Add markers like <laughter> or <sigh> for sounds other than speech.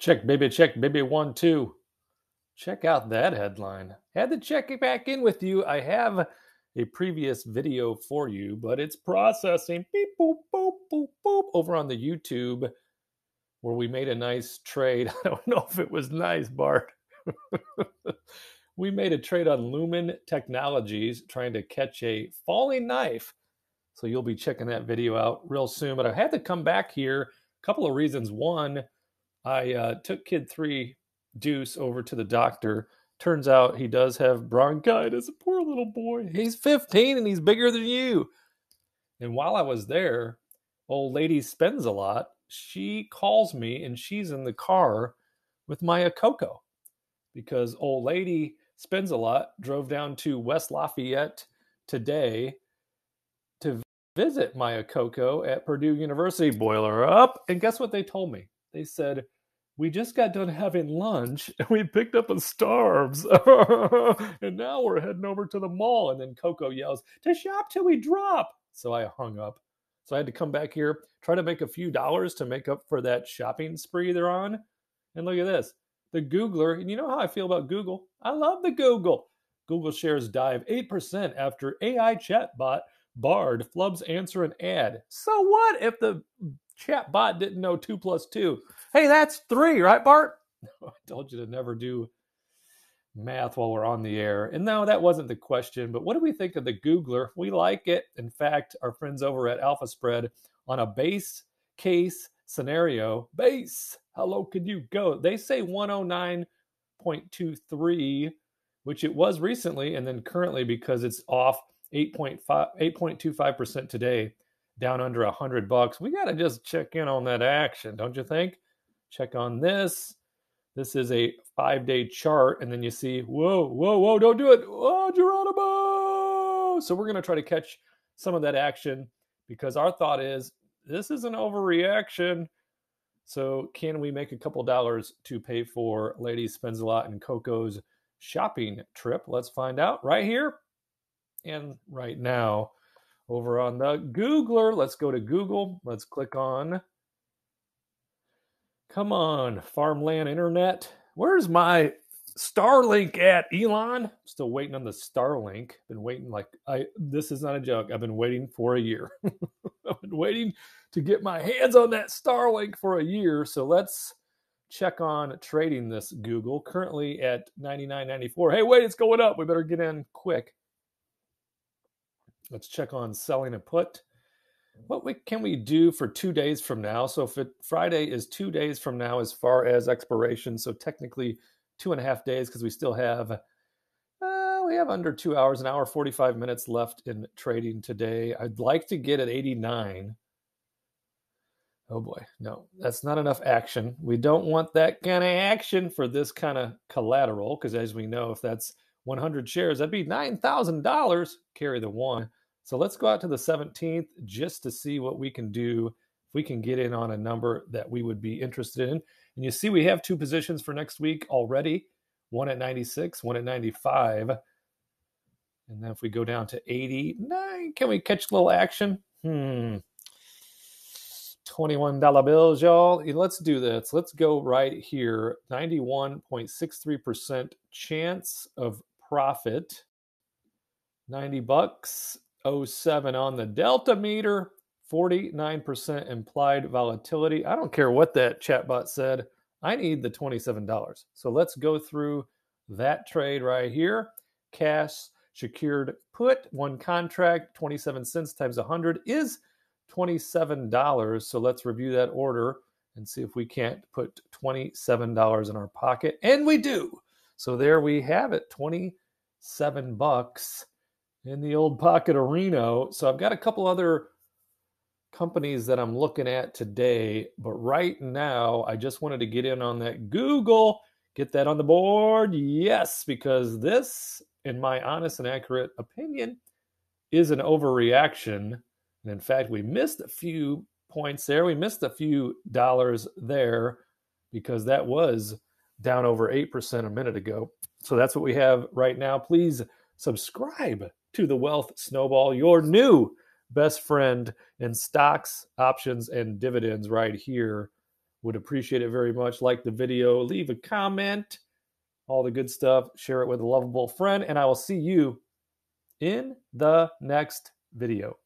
Check, baby, check, baby, one, two. Check out that headline. Had to check it back in with you. I have a previous video for you, but it's processing beep, boop, boop, boop, boop over on the YouTube where we made a nice trade. <laughs> I don't know if it was nice, Bard. <laughs> we made a trade on Lumen Technologies trying to catch a falling knife. So you'll be checking that video out real soon. But I had to come back here. A couple of reasons. One, I uh, took kid three, Deuce, over to the doctor. Turns out he does have bronchitis. Poor little boy. He's 15 and he's bigger than you. And while I was there, old Lady Spensalot. She calls me and she's in the car with Maya Coco because old lady spends a lot drove down to West Lafayette today to visit Maya Coco at Purdue University. Boiler up. And guess what they told me? They said, we just got done having lunch and we picked up a Starbucks <laughs> and now we're heading over to the mall. And then Coco yells, to shop till we drop. So I hung up. So I had to come back here, try to make a few dollars to make up for that shopping spree they're on. And look at this the Googler. And you know how I feel about Google? I love the Google. Google shares dive 8% after AI chatbot Bard flubs answer an ad. So what if the chatbot didn't know two plus two? Hey, that's three, right, Bard? <laughs> I told you to never do math while we're on the air. And no, that wasn't the question. But what do we think of the Googler? We like it. In fact, our friends over at Alpha Spread on a base case scenario, base, how low could you go? They say 109.23, which it was recently, and then currently because it's off 8.5, 8.25% today, down under a 100 bucks. We got to just check in on that action, don't you think? Check on this. This is a five day chart, and then you see, whoa, whoa, whoa, don't do it. Oh, Geronimo. So we're going to try to catch some of that action because our thought is this is an overreaction. So, can we make a couple dollars to pay for Lady Spensalot and Coco's shopping trip? Let's find out right here and right now over on the Googler. Let's go to Google. Let's click on. Come on, farmland internet. Where's my Starlink at, Elon? Still waiting on the Starlink. Been waiting like I. This is not a joke. I've been waiting for a year. <laughs> I've been waiting to get my hands on that Starlink for a year. So let's check on trading this Google. Currently at 99.94. Hey, wait, it's going up. We better get in quick. Let's check on selling a put. What we, can we do for two days from now? So if it, Friday is two days from now as far as expiration, so technically two and a half days because we still have uh, we have under two hours, an hour, 45 minutes left in trading today. I'd like to get at 89. Oh boy, no, that's not enough action. We don't want that kind of action for this kind of collateral because, as we know, if that's 100 shares, that'd be $9,000. Carry the one. So let's go out to the 17th just to see what we can do. If we can get in on a number that we would be interested in. And you see, we have two positions for next week already one at 96, one at 95. And then if we go down to 89, can we catch a little action? Hmm. $21 bills, y'all. Let's do this. Let's go right here. 91.63% chance of profit. 90 bucks. 07 on the delta meter. 49% implied volatility. I don't care what that chatbot said. I need the $27. So let's go through that trade right here. Cash secured put, one contract, 27 cents times 100 is $27. So let's review that order and see if we can't put $27 in our pocket. And we do. So there we have it 27 bucks in the old pocket of Reno. So I've got a couple other companies that I'm looking at today, but right now I just wanted to get in on that Google, get that on the board. Yes, because this, in my honest and accurate opinion, is an overreaction and in fact, we missed a few points there. We missed a few dollars there because that was down over 8% a minute ago. So that's what we have right now. Please subscribe to the Wealth Snowball, your new best friend in stocks, options, and dividends right here Would appreciate it very much. Like the video, leave a comment, all the good stuff. Share it with a lovable friend, and I will see you in the next video.